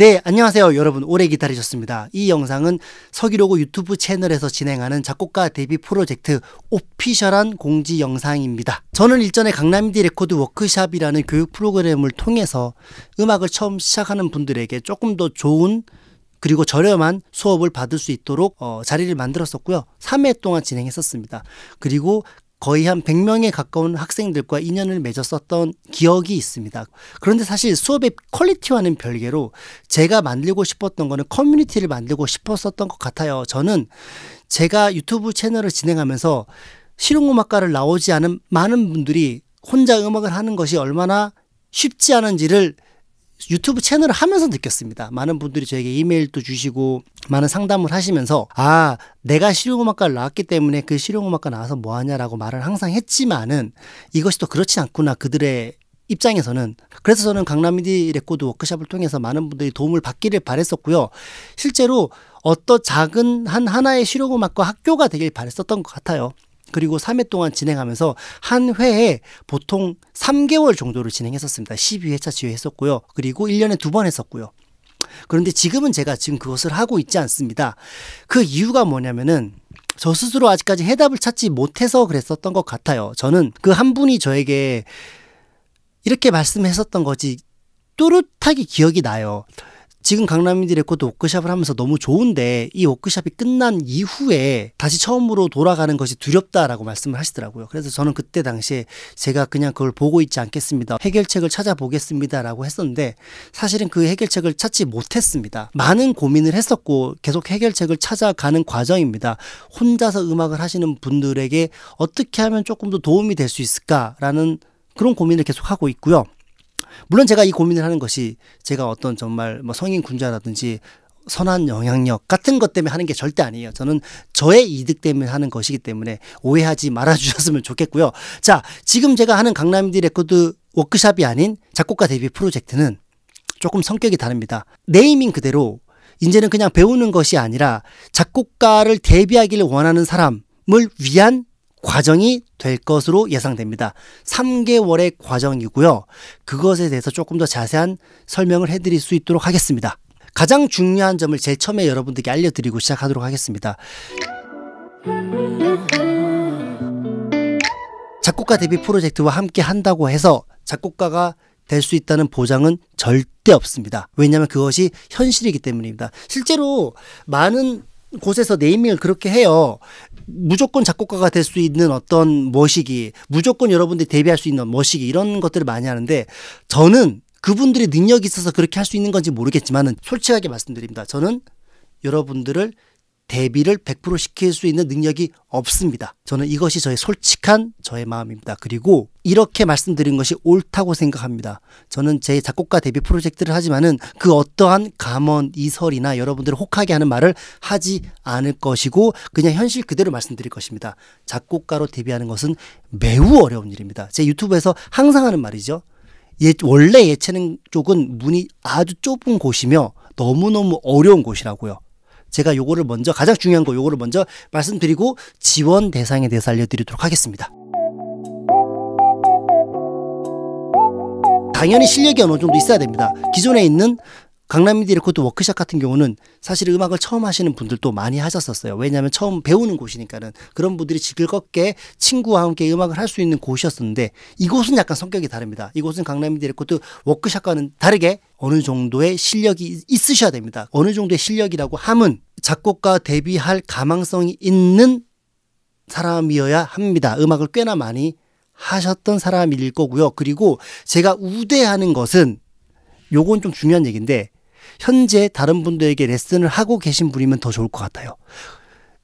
네, 안녕하세요. 여러분. 오래 기다리셨습니다. 이 영상은 서기로고 유튜브 채널에서 진행하는 작곡가 데뷔 프로젝트 official한 공지 영상입니다. 저는 일전에 강남미디 레코드 워크샵이라는 교육 프로그램을 통해서 음악을 처음 시작하는 분들에게 조금 더 좋은 그리고 저렴한 수업을 받을 수 있도록 어, 자리를 만들었었고요. 3회 동안 진행했었습니다. 그리고 거의 한 100명에 가까운 학생들과 인연을 맺었었던 기억이 있습니다. 그런데 사실 수업의 퀄리티와는 별개로 제가 만들고 싶었던 거는 커뮤니티를 만들고 싶었었던 것 같아요. 저는 제가 유튜브 채널을 진행하면서 실용음악가를 나오지 않은 많은 분들이 혼자 음악을 하는 것이 얼마나 쉽지 않은지를 유튜브 채널을 하면서 느꼈습니다. 많은 분들이 저에게 이메일도 주시고 많은 상담을 하시면서 아 내가 실용음악과를 나왔기 때문에 그 실용음악과 나와서 뭐하냐라고 말을 항상 했지만은 이것이 또 그렇지 않구나 그들의 입장에서는 그래서 저는 강남미디 레코드 워크샵을 통해서 많은 분들이 도움을 받기를 바랬었고요. 실제로 어떤 작은 한 하나의 실용음악과 학교가 되길 바랬었던 것 같아요. 그리고 3회 동안 진행하면서 한 회에 보통 3개월 정도를 진행했었습니다. 12회차 지휘했었고요. 그리고 1년에 두 번 했었고요. 그런데 지금은 제가 지금 그것을 하고 있지 않습니다. 그 이유가 뭐냐면은 저 스스로 아직까지 해답을 찾지 못해서 그랬었던 것 같아요. 저는 그 한 분이 저에게 이렇게 말씀했었던 거지 뚜렷하게 기억이 나요. 지금 강남인디 레코드 워크샵을 하면서 너무 좋은데 이 워크샵이 끝난 이후에 다시 처음으로 돌아가는 것이 두렵다라고 말씀을 하시더라고요. 그래서 저는 그때 당시에 제가 그냥 그걸 보고 있지 않겠습니다. 해결책을 찾아보겠습니다라고 했었는데 사실은 그 해결책을 찾지 못했습니다. 많은 고민을 했었고 계속 해결책을 찾아가는 과정입니다. 혼자서 음악을 하시는 분들에게 어떻게 하면 조금 더 도움이 될 수 있을까라는 그런 고민을 계속 하고 있고요. 물론 제가 이 고민을 하는 것이 제가 어떤 정말 뭐 성인 군자라든지 선한 영향력 같은 것 때문에 하는 게 절대 아니에요. 저는 저의 이득 때문에 하는 것이기 때문에 오해하지 말아 주셨으면 좋겠고요. 자, 지금 제가 하는 강남인디 레코드 워크샵이 아닌 작곡가 데뷔 프로젝트는 조금 성격이 다릅니다. 네이밍 그대로 이제는 그냥 배우는 것이 아니라 작곡가를 데뷔하기를 원하는 사람을 위한 과정이 될 것으로 예상됩니다. 3개월의 과정이고요. 그것에 대해서 조금 더 자세한 설명을 해드릴 수 있도록 하겠습니다. 가장 중요한 점을 제일 처음에 여러분들께 알려드리고 시작하도록 하겠습니다. 작곡가 데뷔 프로젝트와 함께 한다고 해서 작곡가가 될 수 있다는 보장은 절대 없습니다. 왜냐하면 그것이 현실이기 때문입니다. 실제로 많은 곳에서 네이밍을 그렇게 해요. 무조건 작곡가가 될 수 있는 어떤 머시기, 무조건 여러분들이 데뷔할 수 있는 머시기 이런 것들을 많이 하는데 저는 그분들이 능력이 있어서 그렇게 할 수 있는 건지 모르겠지만은 솔직하게 말씀드립니다. 저는 여러분들을 대비를 100% 시킬 수 있는 능력이 없습니다. 저는 이것이 저의 솔직한 저의 마음입니다. 그리고 이렇게 말씀드린 것이 옳다고 생각합니다. 저는 제 작곡가 데뷔 프로젝트를 하지만은 그 어떠한 감언, 이설이나 여러분들을 혹하게 하는 말을 하지 않을 것이고 그냥 현실 그대로 말씀드릴 것입니다. 작곡가로 데뷔하는 것은 매우 어려운 일입니다. 제 유튜브에서 항상 하는 말이죠. 예, 원래 예체능 쪽은 문이 아주 좁은 곳이며 너무너무 어려운 곳이라고요. 제가 요거를 먼저 가장 중요한 거 요거를 먼저 말씀드리고 지원 대상에 대해서 알려드리도록 하겠습니다. 당연히 실력이 어느 정도 있어야 됩니다. 기존에 있는 강남인디 레코드 워크샵 같은 경우는 사실 음악을 처음 하시는 분들도 많이 하셨었어요. 왜냐하면 처음 배우는 곳이니까는 그런 분들이 즐겁게 친구와 함께 음악을 할 수 있는 곳이었었는데 이곳은 약간 성격이 다릅니다. 이곳은 강남인디 레코드 워크샵과는 다르게 어느 정도의 실력이 있으셔야 됩니다. 어느 정도의 실력이라고 함은 작곡가 데뷔할 가망성이 있는 사람이어야 합니다. 음악을 꽤나 많이 하셨던 사람일 거고요. 그리고 제가 우대하는 것은 요건 좀 중요한 얘기인데 현재 다른 분들에게 레슨을 하고 계신 분이면 더 좋을 것 같아요.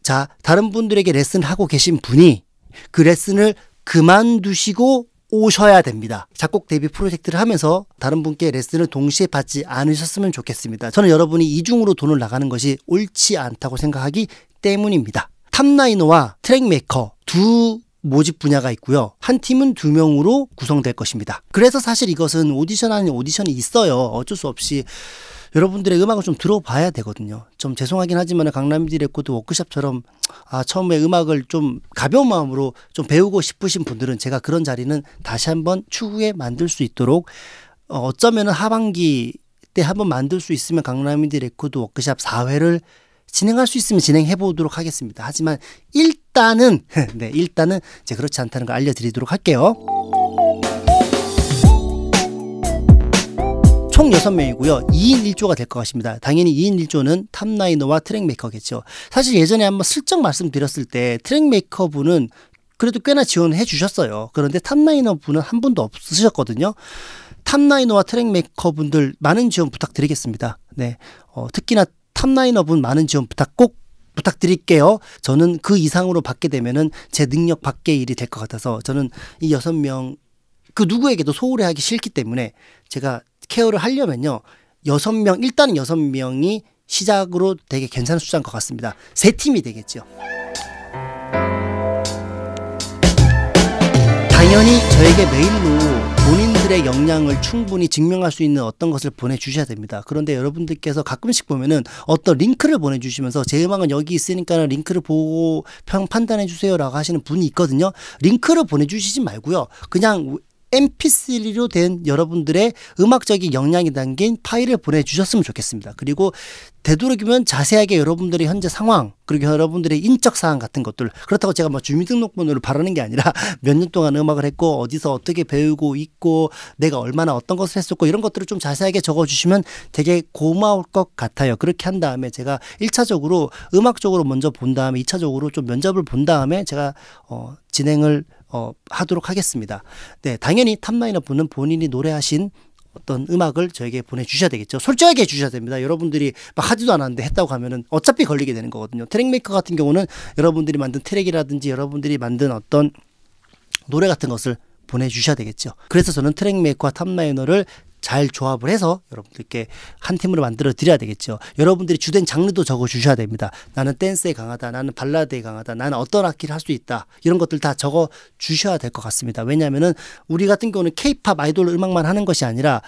자, 다른 분들에게 레슨을 하고 계신 분이 그 레슨을 그만두시고 오셔야 됩니다. 작곡 데뷔 프로젝트를 하면서 다른 분께 레슨을 동시에 받지 않으셨으면 좋겠습니다. 저는 여러분이 이중으로 돈을 나가는 것이 옳지 않다고 생각하기 때문입니다. topliner와 track maker 두 모집 분야가 있고요. 한 팀은 두 명으로 구성될 것입니다. 그래서 사실 이것은 오디션 아닌 오디션이 있어요. 어쩔 수 없이 여러분들의 음악을 좀 들어봐야 되거든요. 좀 죄송하긴 하지만 강남인디 레코드 워크샵처럼 아, 처음에 음악을 좀 가벼운 마음으로 좀 배우고 싶으신 분들은 제가 그런 자리는 다시 한번 추후에 만들 수 있도록 어, 어쩌면 하반기 때 한번 만들 수 있으면 강남인디 레코드 워크샵 4회를 진행할 수 있으면 진행해 보도록 하겠습니다. 하지만 일단은 네, 일단은 이제 그렇지 않다는 걸 알려 드리도록 할게요. 총 6명이고요. 2인 1조가 될 것 같습니다. 당연히 2인 1조는 topliner와 track maker겠죠. 사실 예전에 한번 슬쩍 말씀드렸을 때 track maker 분은 그래도 꽤나 지원해 주셨어요. 그런데 topliner 분은 한 분도 없으셨거든요. topliner와 track maker 분들 많은 지원 부탁드리겠습니다. 네. 어, 특히나 topliner 분 많은 지원 부탁 꼭 부탁드릴게요. 저는 그 이상으로 받게 되면은 제 능력 밖의 일이 될 것 같아서 저는 이 여섯 명 그 누구에게도 소홀히 하기 싫기 때문에 제가 care를 하려면요. 여섯 명 일단은 여섯 명이 시작으로 되게 괜찮은 숫자인 것 같습니다. 세 팀이 되겠죠. 당연히 저에게 메일로 본인들의 역량을 충분히 증명할 수 있는 어떤 것을 보내주셔야 됩니다. 그런데 여러분들께서 가끔씩 보면은 어떤 링크를 보내주시면서 제 음악은 여기 있으니까 링크를 보고 평 판단해 주세요라고 하시는 분이 있거든요. 링크를 보내주시지 말고요. 그냥 mp3로 된 여러분들의 음악적인 역량이 담긴 파일을 보내주셨으면 좋겠습니다. 그리고 되도록이면 자세하게 여러분들의 현재 상황 그리고 여러분들의 인적 사항 같은 것들 그렇다고 제가 뭐 주민등록번호를 바라는 게 아니라 몇 년 동안 음악을 했고 어디서 어떻게 배우고 있고 내가 얼마나 어떤 것을 했었고 이런 것들을 좀 자세하게 적어주시면 되게 고마울 것 같아요. 그렇게 한 다음에 제가 1차적으로 음악적으로 먼저 본 다음에 2차적으로 좀 면접을 본 다음에 제가 어 진행을 어, 하도록 하겠습니다. 네, 당연히 topliner 분은 본인이 노래하신 어떤 음악을 저에게 보내주셔야 되겠죠. 솔직하게 해주셔야 됩니다. 여러분들이 막 하지도 않았는데 했다고 하면은 어차피 걸리게 되는 거거든요. track maker 같은 경우는 여러분들이 만든 트랙이라든지 여러분들이 만든 어떤 노래 같은 것을 보내주셔야 되겠죠. 그래서 저는 track maker와 topliner를 잘 조합을 해서 여러분들께 한 팀으로 만들어 드려야 되겠죠. 여러분들이 주된 장르도 적어 주셔야 됩니다. 나는 댄스에 강하다. 나는 발라드에 강하다. 나는 어떤 악기를 할 수 있다. 이런 것들 다 적어 주셔야 될 것 같습니다. 왜냐하면은 우리 같은 경우는 케이팝 아이돌 음악만 하는 것이 아니라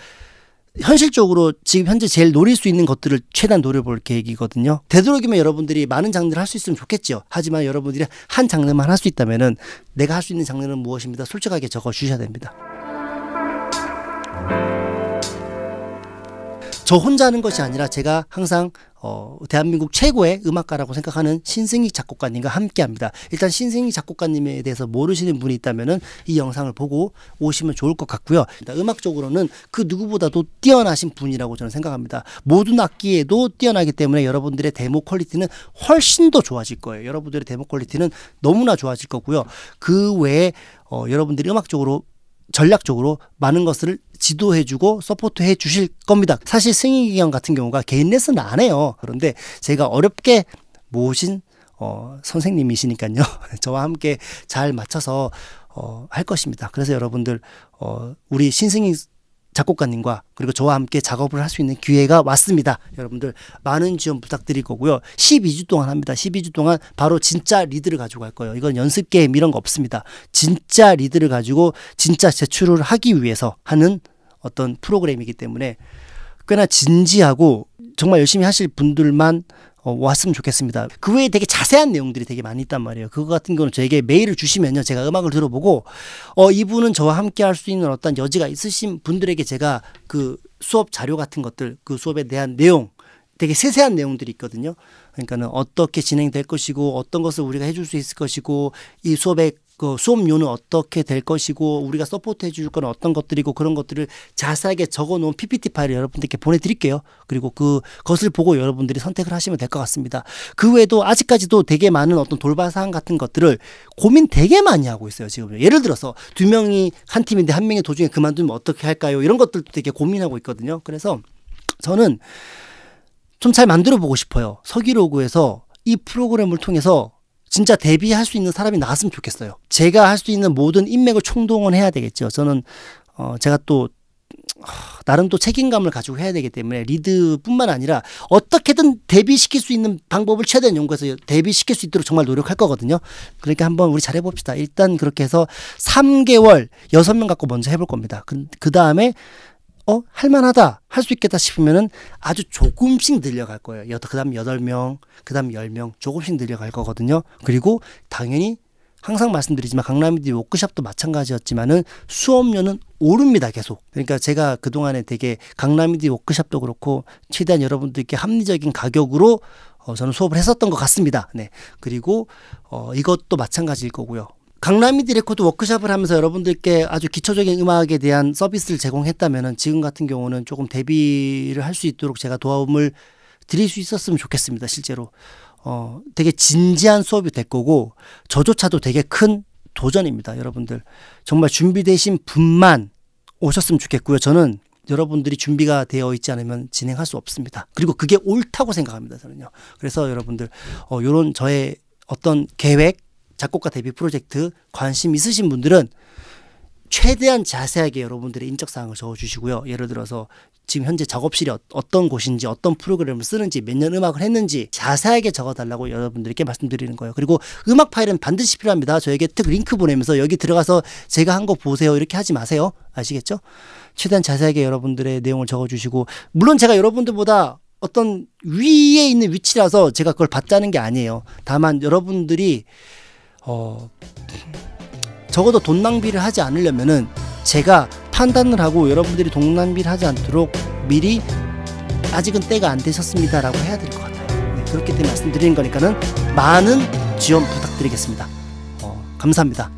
현실적으로 지금 현재 제일 노릴 수 있는 것들을 최대한 노려볼 계획이거든요. 되도록이면 여러분들이 많은 장르를 할 수 있으면 좋겠죠. 하지만 여러분들이 한 장르만 할 수 있다면은 내가 할 수 있는 장르는 무엇입니다. 솔직하게 적어 주셔야 됩니다. 저 혼자 하는 것이 아니라 제가 항상 어, 대한민국 최고의 음악가라고 생각하는 신승희 작곡가님과 함께 합니다. 일단 신승희 작곡가님에 대해서 모르시는 분이 있다면은 이 영상을 보고 오시면 좋을 것 같고요. 음악적으로는 그 누구보다도 뛰어나신 분이라고 저는 생각합니다. 모든 악기에도 뛰어나기 때문에 여러분들의 데모 퀄리티는 훨씬 더 좋아질 거예요. 여러분들의 데모 퀄리티는 너무나 좋아질 거고요. 그 외에 어, 여러분들이 음악적으로 전략적으로 많은 것을 지도해주고 서포트해 주실 겁니다. 사실 승희 기관 같은 경우가 개인 레슨을 안 해요. 그런데 제가 어렵게 모신 어, 선생님이시니까요. 저와 함께 잘 맞춰서 어, 할 것입니다. 그래서 여러분들 어, 우리 신승희 작곡가님과 그리고 저와 함께 작업을 할 수 있는 기회가 왔습니다. 여러분들 많은 지원 부탁드릴 거고요. 12주 동안 합니다. 12주 동안 바로 진짜 리드를 가지고 갈 거예요. 이건 연습 게임 이런 거 없습니다. 진짜 리드를 가지고 진짜 제출을 하기 위해서 하는 어떤 프로그램이기 때문에 꽤나 진지하고 정말 열심히 하실 분들만 어, 왔으면 좋겠습니다. 그 외에 되게 자세한 내용들이 되게 많이 있단 말이에요. 그거 같은 경우는 저에게 메일을 주시면요. 제가 음악을 들어보고, 어, 이분은 저와 함께 할 수 있는 어떤 여지가 있으신 분들에게 제가 그 수업 자료 같은 것들, 그 수업에 대한 내용, 되게 세세한 내용들이 있거든요. 그러니까는 어떻게 진행될 것이고, 어떤 것을 우리가 해줄 수 있을 것이고, 이 수업의 그 수업료는 어떻게 될 것이고 우리가 support 해줄 건 어떤 것들이고 그런 것들을 자세하게 적어놓은 PPT 파일을 여러분들께 보내드릴게요. 그리고 그 것을 보고 여러분들이 선택을 하시면 될 것 같습니다. 그 외에도 아직까지도 되게 많은 어떤 돌발 사항 같은 것들을 고민 되게 많이 하고 있어요. 지금 예를 들어서 두 명이 한 팀인데 한 명이 도중에 그만두면 어떻게 할까요? 이런 것들도 되게 고민하고 있거든요. 그래서 저는 좀 잘 만들어 보고 싶어요. 서기로그에서 이 프로그램을 통해서 진짜 데뷔할 수 있는 사람이 나왔으면 좋겠어요. 제가 할 수 있는 모든 인맥을 총동원해야 되겠죠. 저는 어 제가 또 나름 또 책임감을 가지고 해야 되기 때문에 리드뿐만 아니라 어떻게든 데뷔시킬 수 있는 방법을 최대한 연구해서 데뷔시킬 수 있도록 정말 노력할 거거든요. 그러니까 한번 우리 잘해 봅시다. 일단 그렇게 해서 3개월 6명 갖고 먼저 해볼 겁니다. 그, 그 다음에 어, 할만하다, 할 수 있겠다 싶으면은 아주 조금씩 늘려갈 거예요. 그 다음 8명, 그 다음 10명, 조금씩 늘려갈 거거든요. 그리고 당연히 항상 말씀드리지만 강남인디 워크샵도 마찬가지였지만은 수업료는 오릅니다 계속 그러니까 제가 그동안에 되게 강남인디 워크샵도 그렇고 최대한 여러분들께 합리적인 가격으로 어, 저는 수업을 했었던 것 같습니다 네 그리고 어, 이것도 마찬가지일 거고요 강남인디 레코드 워크샵을 하면서 여러분들께 아주 기초적인 음악에 대한 서비스를 제공했다면은 지금 같은 경우는 조금 데뷔를 할 수 있도록 제가 도움을 드릴 수 있었으면 좋겠습니다 실제로 어, 되게 진지한 수업이 될 거고 저조차도 되게 큰 도전입니다. 여러분들 정말 준비되신 분만 오셨으면 좋겠고요. 저는 여러분들이 준비가 되어 있지 않으면 진행할 수 없습니다. 그리고 그게 옳다고 생각합니다. 저는요. 그래서 여러분들 어, 요런 저의 어떤 계획, 작곡가 데뷔 프로젝트 관심 있으신 분들은 최대한 자세하게 여러분들의 인적 사항을 적어 주시고요. 예를 들어서 지금 현재 작업실이 어, 어떤 곳인지 어떤 프로그램을 쓰는지 몇 년 음악을 했는지 자세하게 적어 달라고 여러분들께 말씀드리는 거예요. 그리고 음악 파일은 반드시 필요합니다. 저에게 특 링크 보내면서 여기 들어가서 제가 한 거 보세요. 이렇게 하지 마세요. 아시겠죠? 최대한 자세하게 여러분들의 내용을 적어 주시고 물론 제가 여러분들보다 어떤 위에 있는 위치라서 제가 그걸 받자는 게 아니에요. 다만 여러분들이 어 적어도 돈 낭비를 하지 않으려면은 제가 판단을 하고 여러분들이 돈 낭비를 하지 않도록 미리 아직은 때가 안 되셨습니다라고 해야 될 것 같아요. 네, 그렇기 때문에 말씀드리는 거니까는 많은 지원 부탁드리겠습니다. 어, 감사합니다.